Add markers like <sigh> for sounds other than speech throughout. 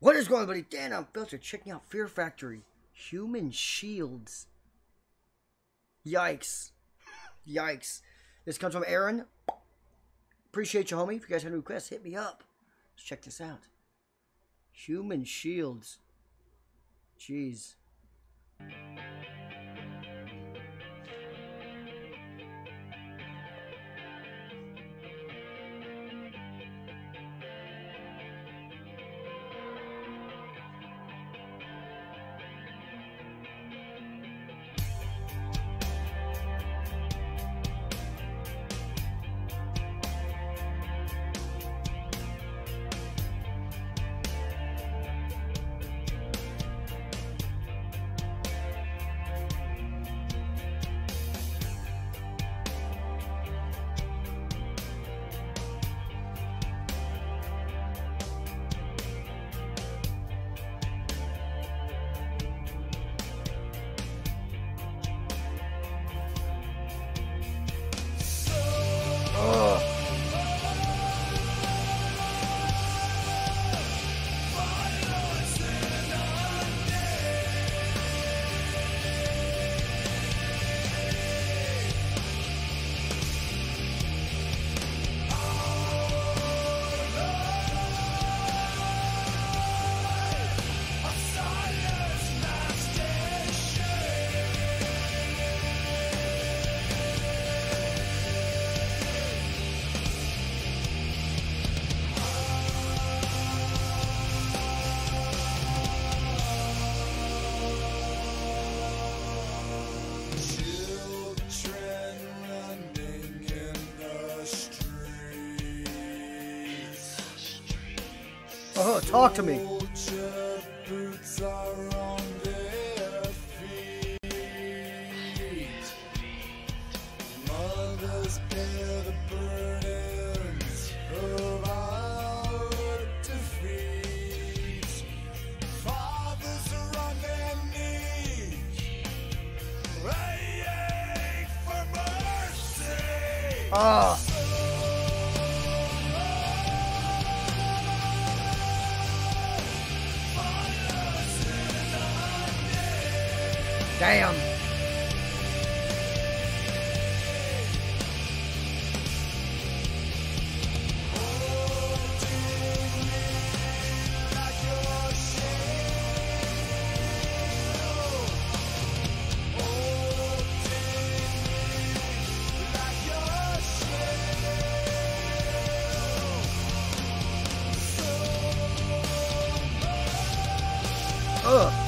What is going on, buddy? Dan Unfiltered, checking out Fear Factory. Human Shields. Yikes. Yikes. This comes from Aaron. Appreciate you, homie. If you guys have any requests, hit me up. Let's check this out. Human Shields. Jeez. Oh, talk to me. Soldier Damn. Ugh.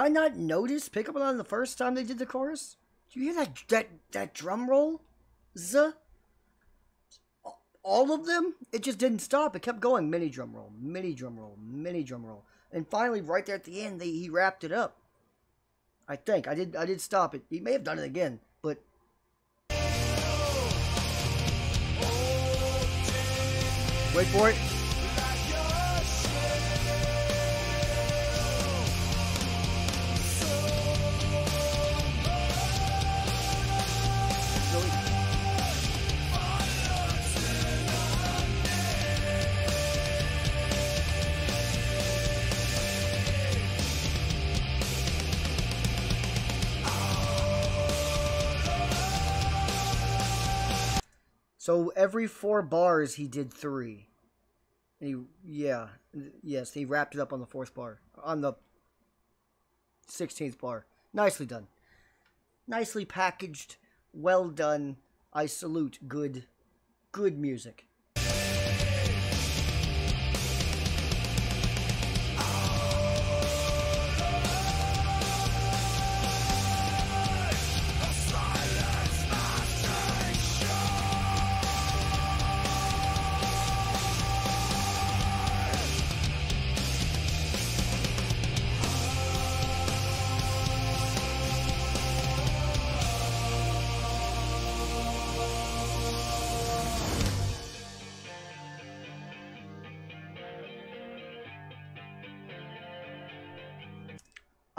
I not notice pick up on the first time they did the chorus? Do you hear that that that drum roll? Z. All of them? It just didn't stop. It kept going. Mini drum roll, mini drum roll, mini drum roll, and finally, right there at the end, they, he wrapped it up. I think I did. I did stop it. He may have done it again, but wait for it. So every four bars, he did three. And he, yeah, yes, he wrapped it up on the fourth bar, on the sixteenth bar. Nicely done, nicely packaged, well done. I salute good, good music.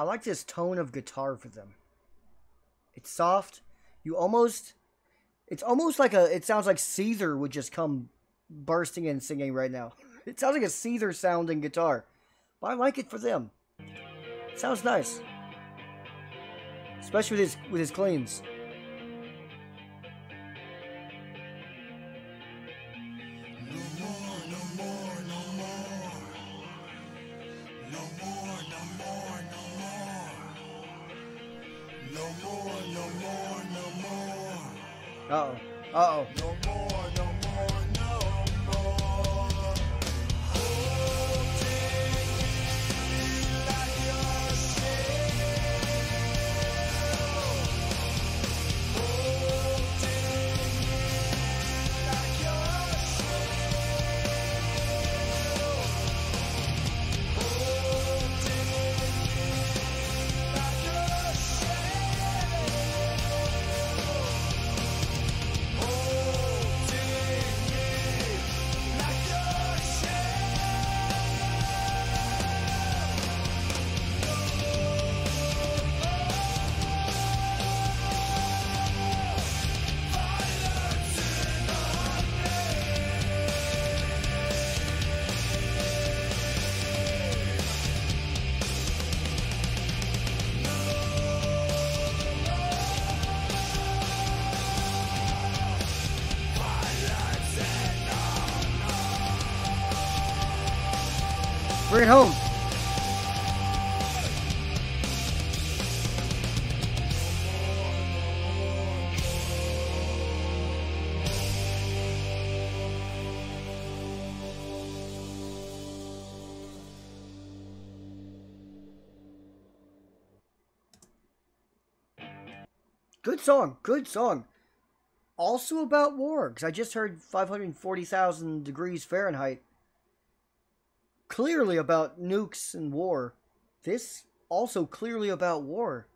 I like this tone of guitar for them. It's soft. You almost it's almost like a it sounds like Caesar would just come bursting in singing right now. <laughs> It sounds like a Caesar sounding guitar. But I like it for them. It sounds nice. Especially with his with his cleans. Uh oh. Uh oh. Bring it home. Good song, good song. Also about war, because I just heard 540,000 degrees Fahrenheit clearly about nukes and war. This also clearly about war.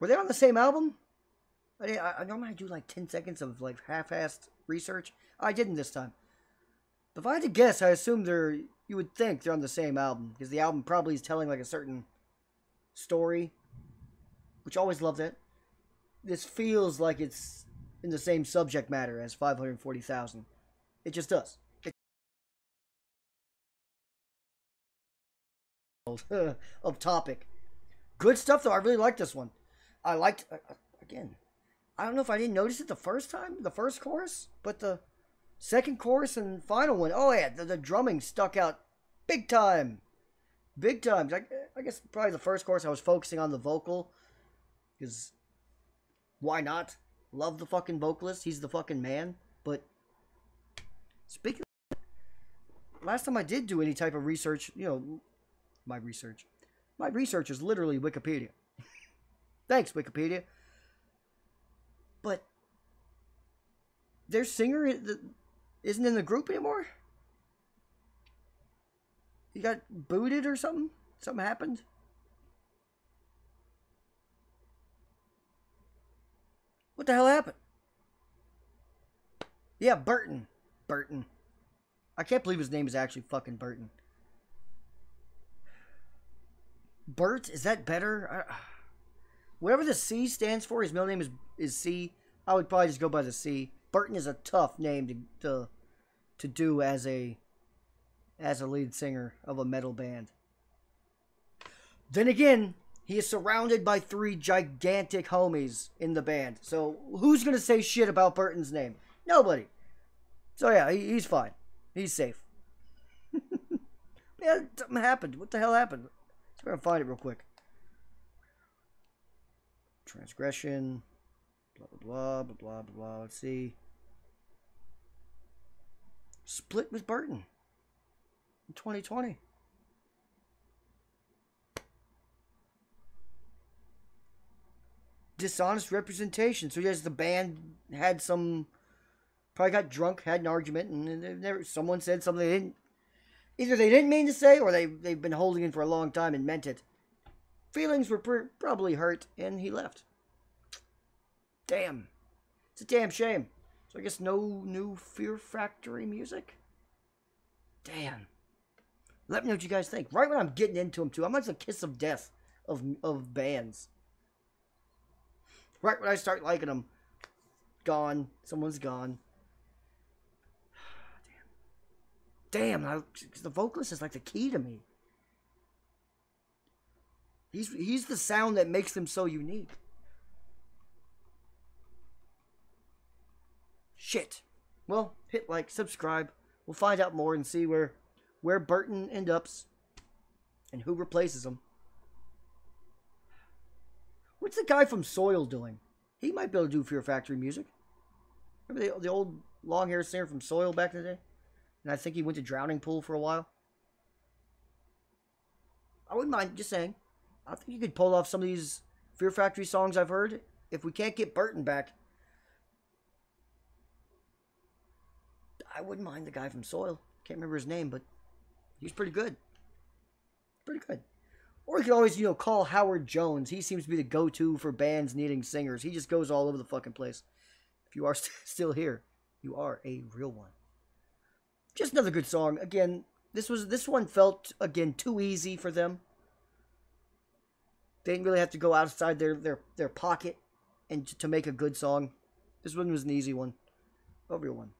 Were they on the same album? I, I, I normally do like 10 seconds of like half-assed research. I didn't this time. But if I had to guess, I assume they're, you would think they're on the same album. Because the album probably is telling like a certain story. Which always loved it. This feels like it's in the same subject matter as 540,000. It just does. <laughs> of topic. Good stuff though. I really like this one. I liked uh, again. I don't know if I didn't notice it the first time, the first chorus, but the second chorus and final one. Oh yeah, the, the drumming stuck out big time, big time. I, I guess probably the first chorus I was focusing on the vocal, because why not? Love the fucking vocalist. He's the fucking man. But speaking, of, last time I did do any type of research, you know, my research. My research is literally Wikipedia. <laughs> Thanks, Wikipedia. But their singer isn't in the group anymore? He got booted or something? Something happened? What the hell happened? Yeah, Burton. Burton. I can't believe his name is actually fucking Burton. Bert, is that better? Uh, whatever the C stands for, his middle name is is C. I would probably just go by the C. Burton is a tough name to to, to do as a as a lead singer of a metal band. Then again, he is surrounded by three gigantic homies in the band. So who's gonna say shit about Burton's name? Nobody. So yeah, he, he's fine. He's safe. <laughs> yeah, something happened. What the hell happened? I'm gonna find it real quick. Transgression. Blah blah blah blah blah blah. Let's see. Split with Burton in 2020. Dishonest representation. So yes, the band had some, probably got drunk, had an argument, and never, someone said something they didn't Either they didn't mean to say, or they, they've been holding it for a long time and meant it. Feelings were pr- probably hurt, and he left. Damn. It's a damn shame. So I guess no new Fear Factory music? Damn. Let me know what you guys think. Right when I'm getting into them, too. I'm like the kiss of death of of bands. Right when I start liking them, gone. Someone's gone. Damn. I, the vocalist is like the key to me. He's he's the sound that makes them so unique. Shit. Well, hit like, subscribe. We'll find out more and see where where Burton ends up and who replaces him. What's the guy from Soil doing? He might be able to do Fear Factory music. Remember the, the old long haired singer from Soil back in the day? And I think he went to Drowning Pool for a while. I wouldn't mind, just saying. I think you could pull off some of these Fear Factory songs I've heard. If we can't get Burton back, I wouldn't mind the guy from Soil. Can't remember his name, but he's pretty good. Pretty good. Or you could always, you know, call Howard Jones. He seems to be the go-to for bands needing singers. He just goes all over the fucking place. If you are st- <laughs> still here, you are a real one. Just another good song. Again, this was this one felt again too easy for them. They didn't really have to go outside their their their pocket and to make a good song. This one was an easy one, a real one.